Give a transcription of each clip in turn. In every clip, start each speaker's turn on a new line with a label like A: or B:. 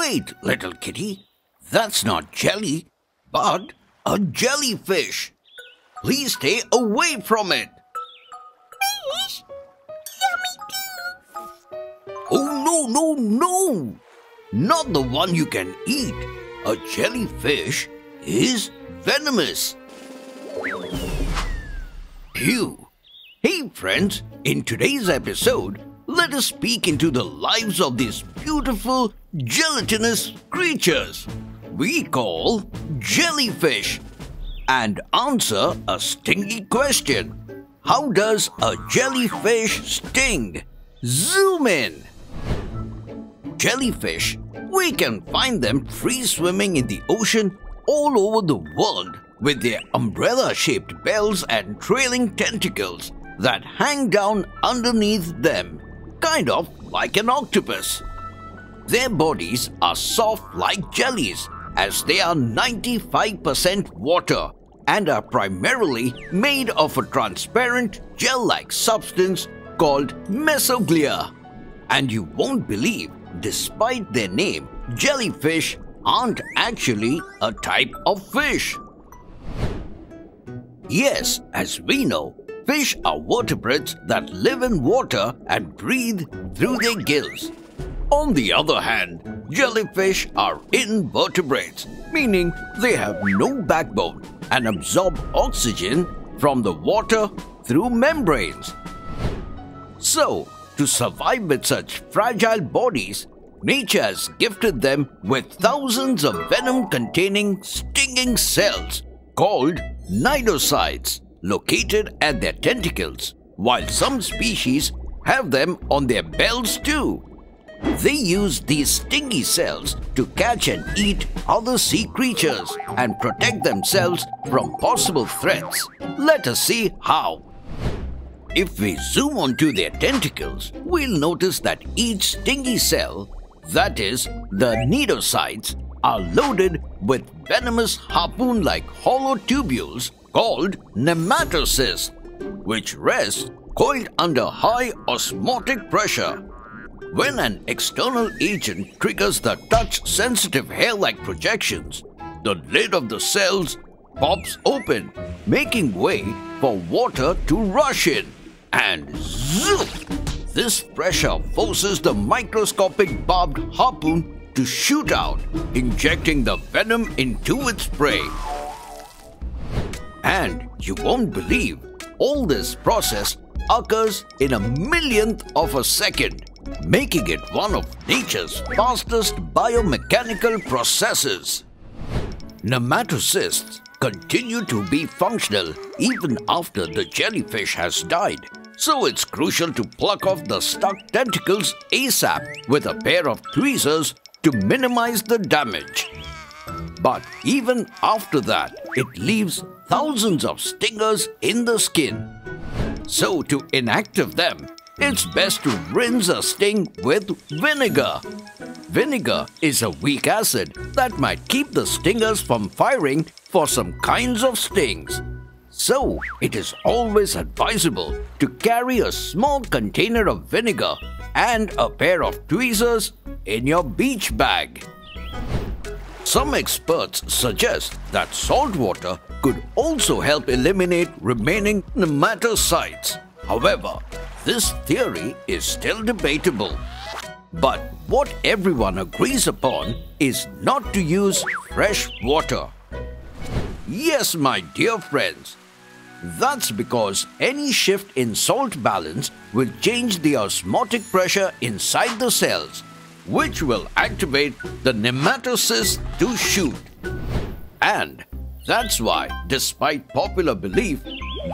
A: Wait, little kitty. That's not jelly, but a jellyfish. Please stay away from it.
B: Fish? Yummy too.
A: Oh, no, no, no! Not the one you can eat. A jellyfish is venomous. Phew. Hey, friends, in today's episode, let us peek into the lives of these beautiful, gelatinous creatures we call jellyfish and answer a stingy question. How does a jellyfish sting? Zoom in. Jellyfish, we can find them free swimming in the ocean all over the world with their umbrella shaped bells and trailing tentacles that hang down underneath them, kind of like an octopus. Their bodies are soft like jellies as they are 95% water and are primarily made of a transparent gel-like substance called mesoglea. And you won't believe, despite their name, jellyfish aren't actually a type of fish. Yes, as we know, fish are vertebrates that live in water and breathe through their gills. On the other hand, jellyfish are invertebrates, meaning they have no backbone and absorb oxygen from the water through membranes. So, to survive with such fragile bodies, nature has gifted them with thousands of venom containing stinging cells called cnidocytes located at their tentacles, while some species have them on their bells too. They use these stingy cells to catch and eat other sea creatures and protect themselves from possible threats. Let us see how. If we zoom onto their tentacles, we'll notice that each stingy cell, that is, the cnidocytes, are loaded with venomous harpoon-like hollow tubules called nematocysts, which rest coiled under high osmotic pressure. When an external agent triggers the touch-sensitive hair-like projections, the lid of the cells pops open, making way for water to rush in. And zoop! This pressure forces the microscopic barbed harpoon to shoot out, injecting the venom into its prey. And you won't believe, all this process occurs in a millionth of a second making it one of nature's fastest biomechanical processes. Nematocysts continue to be functional even after the jellyfish has died, so it's crucial to pluck off the stuck tentacles ASAP with a pair of tweezers to minimize the damage. But even after that, it leaves thousands of stingers in the skin. So to inactive them, it's best to rinse a sting with vinegar. Vinegar is a weak acid that might keep the stingers from firing for some kinds of stings. So, it is always advisable to carry a small container of vinegar and a pair of tweezers in your beach bag. Some experts suggest that salt water could also help eliminate remaining nematocytes. However, this theory is still debatable. But what everyone agrees upon is not to use fresh water. Yes, my dear friends, that's because any shift in salt balance will change the osmotic pressure inside the cells, which will activate the nematocysts to shoot. And that's why, despite popular belief,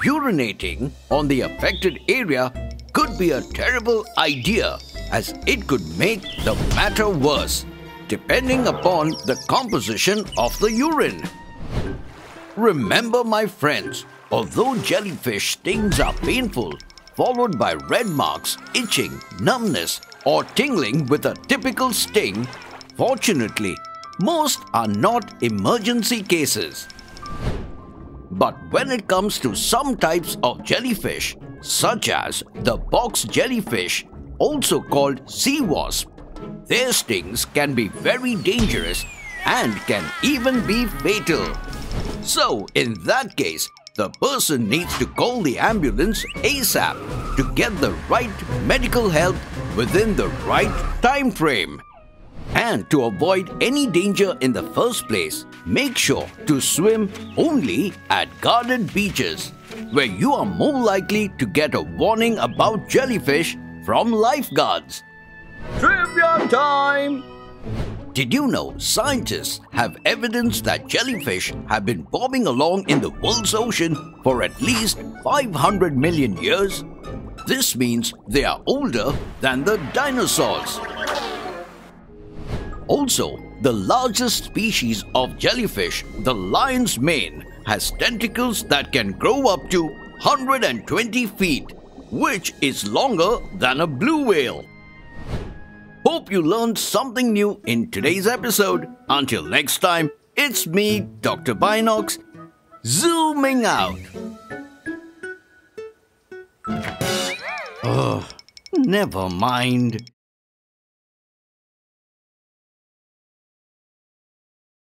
A: urinating on the affected area could be a terrible idea as it could make the matter worse, depending upon the composition of the urine. Remember, my friends, although jellyfish stings are painful, followed by red marks, itching, numbness, or tingling with a typical sting, fortunately, most are not emergency cases. But when it comes to some types of jellyfish, such as the box jellyfish, also called sea wasp, Their stings can be very dangerous and can even be fatal. So, in that case, the person needs to call the ambulance ASAP to get the right medical help within the right time frame. And to avoid any danger in the first place, make sure to swim only at guarded beaches where you are more likely to get a warning about jellyfish from lifeguards. Trivia time! Did you know scientists have evidence that jellyfish have been bobbing along in the world's ocean for at least 500 million years? This means they are older than the dinosaurs. Also, the largest species of jellyfish, the lion's mane, has tentacles that can grow up to 120 feet, which is longer than a blue whale. Hope you learned something new in today's episode. Until next time, it's me, Dr. Binocs, zooming out. Oh, never mind.